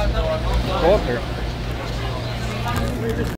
Go up here.